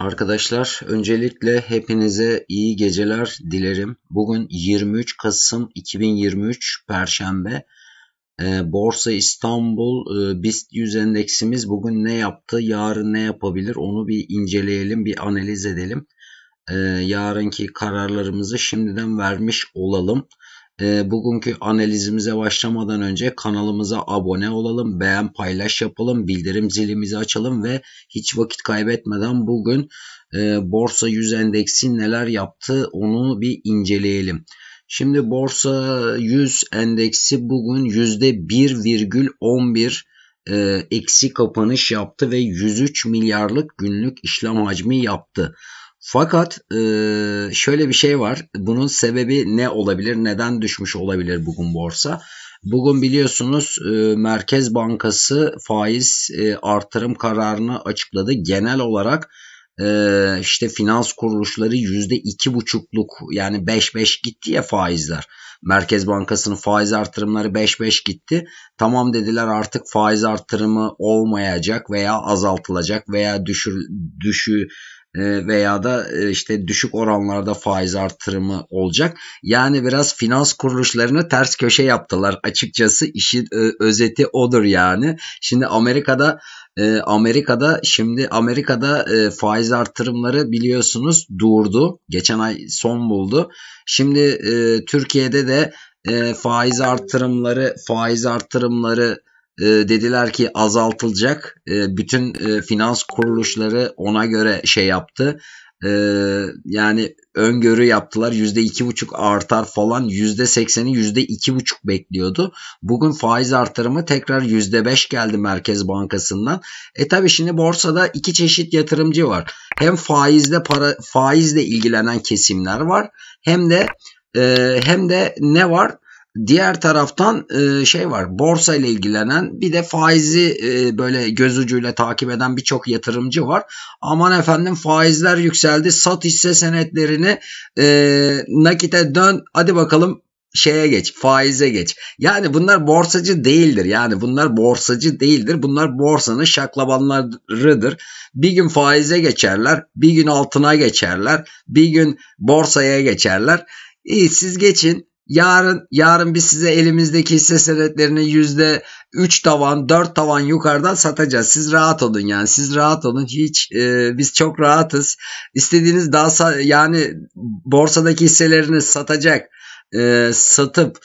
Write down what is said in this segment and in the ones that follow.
Arkadaşlar öncelikle hepinize iyi geceler dilerim. Bugün 23 Kasım 2023 Perşembe. Ee, Borsa İstanbul e, BIST 100 endeksimiz bugün ne yaptı, yarın ne yapabilir onu bir inceleyelim, bir analiz edelim. Ee, yarınki kararlarımızı şimdiden vermiş olalım. E, bugünkü analizimize başlamadan önce kanalımıza abone olalım, beğen paylaş yapalım, bildirim zilimizi açalım ve hiç vakit kaybetmeden bugün e, Borsa 100 endeksi neler yaptı onu bir inceleyelim. Şimdi Borsa 100 endeksi bugün %1,11 e, eksi kapanış yaptı ve 103 milyarlık günlük işlem hacmi yaptı. Fakat e, şöyle bir şey var. Bunun sebebi ne olabilir? Neden düşmüş olabilir bugün borsa? Bugün biliyorsunuz e, Merkez Bankası faiz e, artırım kararını açıkladı. Genel olarak işte finans kuruluşları yüzde iki buçukluk yani 5-5 gitti ya faizler. Merkez Bankası'nın faiz artırımları 5-5 gitti. Tamam dediler artık faiz artırımı olmayacak veya azaltılacak veya düşür, düşü veya da e, işte düşük oranlarda faiz artırımı olacak. Yani biraz finans kuruluşlarını ters köşe yaptılar. Açıkçası işin e, özeti odur yani. Şimdi Amerika'da Amerika'da şimdi Amerika'da faiz artırımları biliyorsunuz durdu. Geçen ay son buldu. Şimdi Türkiye'de de faiz artırımları faiz artırımları e, dediler ki azaltılacak. E, bütün e, finans kuruluşları ona göre şey yaptı. E, yani öngörü yaptılar. yüzde iki buçuk artar falan. yüzde sekseni yüzde iki buçuk bekliyordu. Bugün faiz artırımı tekrar yüzde beş geldi Merkez Bankası'ndan. E tabi şimdi borsada iki çeşit yatırımcı var. Hem faizle para faizle ilgilenen kesimler var. Hem de e, hem de ne var? Diğer taraftan e, şey var borsa ile ilgilenen bir de faizi e, böyle göz ucuyla takip eden birçok yatırımcı var. Aman efendim faizler yükseldi sat hisse senetlerini e, nakite dön hadi bakalım şeye geç, faize geç. Yani bunlar borsacı değildir. Yani bunlar borsacı değildir. Bunlar borsanın şaklabanlarıdır. Bir gün faize geçerler, bir gün altına geçerler, bir gün borsaya geçerler. İyi siz geçin Yarın yarın biz size elimizdeki hisse senetlerini yüzde 3 tavan 4 tavan yukarıdan satacağız. Siz rahat olun yani siz rahat olun hiç e, biz çok rahatız. İstediğiniz daha yani borsadaki hisselerini satacak e, satıp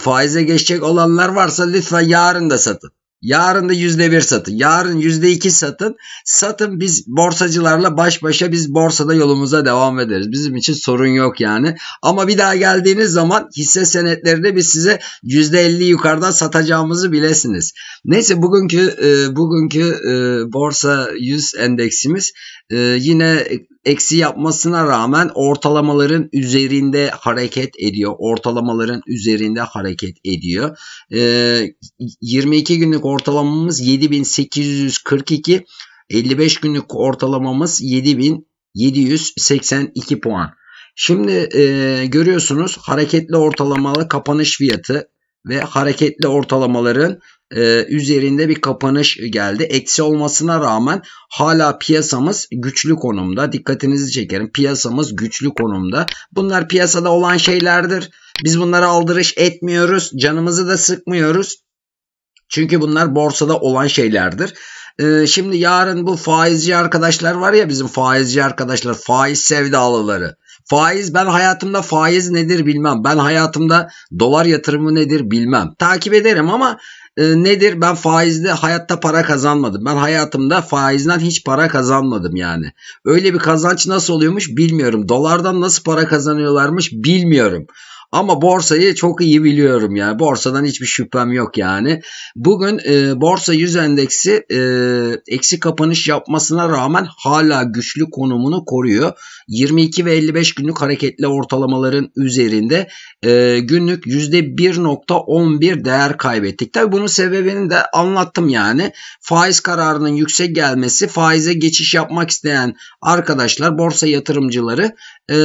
faize geçecek olanlar varsa lütfen yarın da satın. Yarın da yüzde bir satın. Yarın yüzde iki satın. Satın biz borsacılarla baş başa biz borsada yolumuza devam ederiz. Bizim için sorun yok yani. Ama bir daha geldiğiniz zaman hisse senetlerini biz size yüzde elli yukarıdan satacağımızı bilesiniz. Neyse bugünkü e, bugünkü e, borsa 100 endeksimiz e, yine eksi yapmasına rağmen ortalamaların üzerinde hareket ediyor. Ortalamaların üzerinde hareket ediyor. E, 22 günlük ortalamamız 7842. 55 günlük ortalamamız 7782 puan. Şimdi e, görüyorsunuz hareketli ortalamalı kapanış fiyatı ve hareketli ortalamaların e, üzerinde bir kapanış geldi. Eksi olmasına rağmen hala piyasamız güçlü konumda. Dikkatinizi çekerim. Piyasamız güçlü konumda. Bunlar piyasada olan şeylerdir. Biz bunlara aldırış etmiyoruz. Canımızı da sıkmıyoruz. Çünkü bunlar borsada olan şeylerdir. Ee, şimdi yarın bu faizci arkadaşlar var ya bizim faizci arkadaşlar faiz sevdalıları. Faiz ben hayatımda faiz nedir bilmem. Ben hayatımda dolar yatırımı nedir bilmem. Takip ederim ama e, nedir? Ben faizde hayatta para kazanmadım. Ben hayatımda faizden hiç para kazanmadım yani. Öyle bir kazanç nasıl oluyormuş bilmiyorum. Dolardan nasıl para kazanıyorlarmış bilmiyorum. Ama borsayı çok iyi biliyorum yani. Borsadan hiçbir şüphem yok yani. Bugün e, borsa 100 endeksi e, eksi kapanış yapmasına rağmen hala güçlü konumunu koruyor. 22 ve 55 günlük hareketli ortalamaların üzerinde e, günlük %1.11 değer kaybettik. Tabi bunun sebebini de anlattım yani. Faiz kararının yüksek gelmesi, faize geçiş yapmak isteyen arkadaşlar, borsa yatırımcıları e,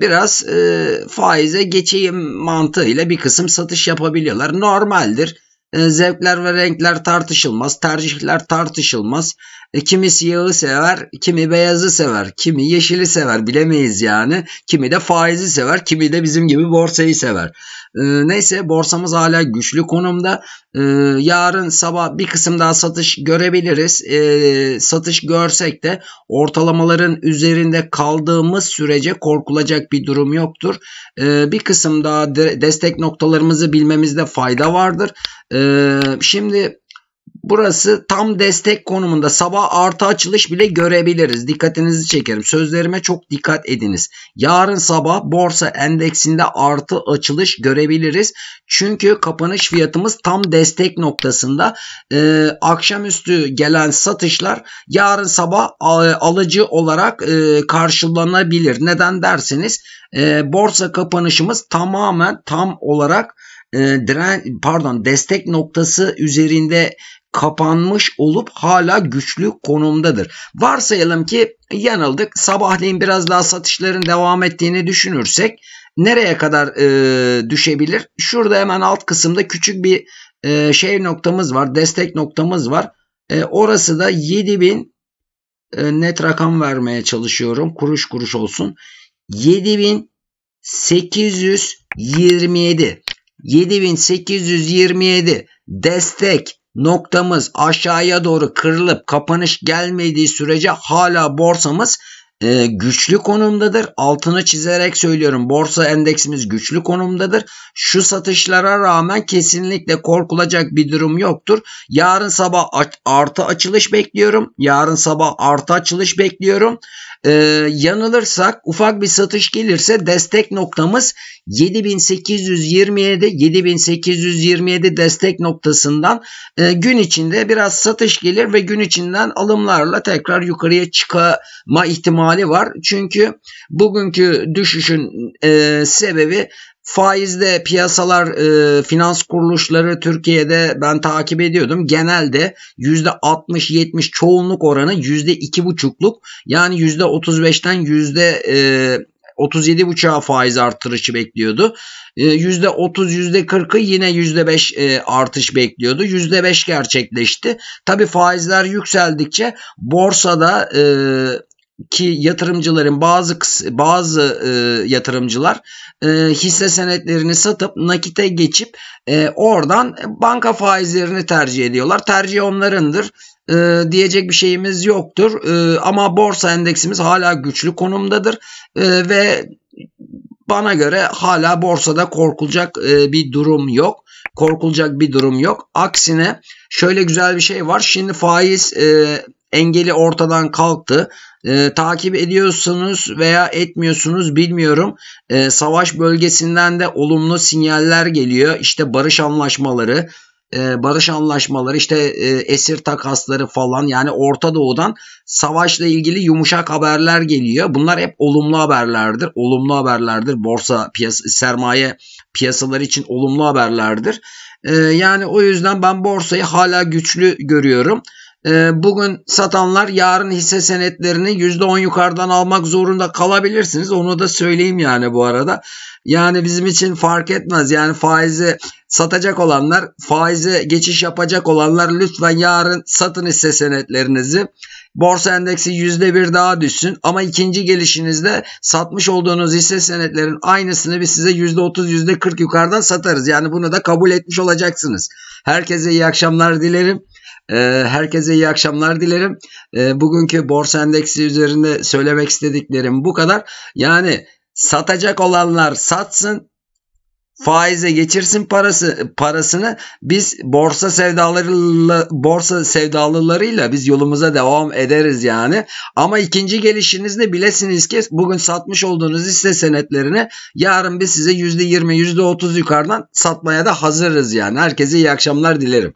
biraz e, faize geçeyim mantığıyla bir kısım satış yapabiliyorlar. Normaldir. E, zevkler ve renkler tartışılmaz, tercihler tartışılmaz. E, kimi siyahı sever, kimi beyazı sever, kimi yeşili sever bilemeyiz yani. Kimi de faizi sever, kimi de bizim gibi borsayı sever. E, neyse borsamız hala güçlü konumda. E, yarın sabah bir kısım daha satış görebiliriz. E, satış görsek de ortalamaların üzerinde kaldığımız sürece korkulacak bir durum yoktur. E, bir kısım daha de, destek noktalarımızı bilmemizde fayda vardır. E, şimdi Burası tam destek konumunda sabah artı açılış bile görebiliriz. Dikkatinizi çekerim. Sözlerime çok dikkat ediniz. Yarın sabah borsa endeksinde artı açılış görebiliriz. Çünkü kapanış fiyatımız tam destek noktasında. Ee, akşamüstü gelen satışlar yarın sabah alıcı olarak e, karşılanabilir. Neden derseniz e, borsa kapanışımız tamamen tam olarak e, pardon destek noktası üzerinde kapanmış olup hala güçlü konumdadır. Varsayalım ki yanıldık. Sabahleyin biraz daha satışların devam ettiğini düşünürsek nereye kadar e, düşebilir? Şurada hemen alt kısımda küçük bir e, şey noktamız var. Destek noktamız var. E, orası da 7000 e, net rakam vermeye çalışıyorum. Kuruş kuruş olsun. 7827 7827 destek noktamız aşağıya doğru kırılıp kapanış gelmediği sürece hala borsamız e, güçlü konumdadır. Altını çizerek söylüyorum. Borsa endeksimiz güçlü konumdadır. Şu satışlara rağmen kesinlikle korkulacak bir durum yoktur. Yarın sabah artı açılış bekliyorum. Yarın sabah artı açılış bekliyorum. Ee, yanılırsak ufak bir satış gelirse destek noktamız 7827 7827 destek noktasından e, gün içinde biraz satış gelir ve gün içinden alımlarla tekrar yukarıya çıkma ihtimali var. Çünkü bugünkü düşüşün e, sebebi Faizde piyasalar e, finans kuruluşları Türkiye'de ben takip ediyordum. Genelde %60-70 çoğunluk oranı %2,5'luk yani %35'ten yüzde 37,5'a faiz artırışı bekliyordu. %30 %40'ı yine %5 e, artış bekliyordu. %5 gerçekleşti. Tabi faizler yükseldikçe borsada e, ki yatırımcıların bazı bazı e, yatırımcılar e, hisse senetlerini satıp nakite geçip e, oradan banka faizlerini tercih ediyorlar. Tercih onlarındır. E, diyecek bir şeyimiz yoktur. E, ama borsa endeksimiz hala güçlü konumdadır e, ve bana göre hala borsada korkulacak e, bir durum yok. Korkulacak bir durum yok. Aksine şöyle güzel bir şey var. Şimdi faiz e, engeli ortadan kalktı. E, takip ediyorsunuz veya etmiyorsunuz bilmiyorum. E, savaş bölgesinden de olumlu sinyaller geliyor. İşte barış anlaşmaları, e, barış anlaşmaları, işte e, esir takasları falan yani Orta Doğu'dan savaşla ilgili yumuşak haberler geliyor. Bunlar hep olumlu haberlerdir. Olumlu haberlerdir. Borsa piyasa, sermaye piyasaları için olumlu haberlerdir. E, yani o yüzden ben borsayı hala güçlü görüyorum. Ee, bugün satanlar yarın hisse senetlerini %10 yukarıdan almak zorunda kalabilirsiniz. Onu da söyleyeyim yani bu arada. Yani bizim için fark etmez. Yani faizi satacak olanlar, faize geçiş yapacak olanlar lütfen yarın satın hisse senetlerinizi. Borsa endeksi %1 daha düşsün ama ikinci gelişinizde satmış olduğunuz hisse senetlerin aynısını biz size %30 %40 yukarıdan satarız. Yani bunu da kabul etmiş olacaksınız. Herkese iyi akşamlar dilerim. Ee, herkese iyi akşamlar dilerim. Ee, bugünkü borsa endeksi üzerinde söylemek istediklerim bu kadar. Yani satacak olanlar satsın, faize geçirsin parası parasını biz borsa sevdalarıyla borsa sevdalılarıyla biz yolumuza devam ederiz yani. Ama ikinci gelişinizde bilesiniz ki bugün satmış olduğunuz hisse senetlerini yarın biz size %20 %30 yukarıdan satmaya da hazırız yani. Herkese iyi akşamlar dilerim.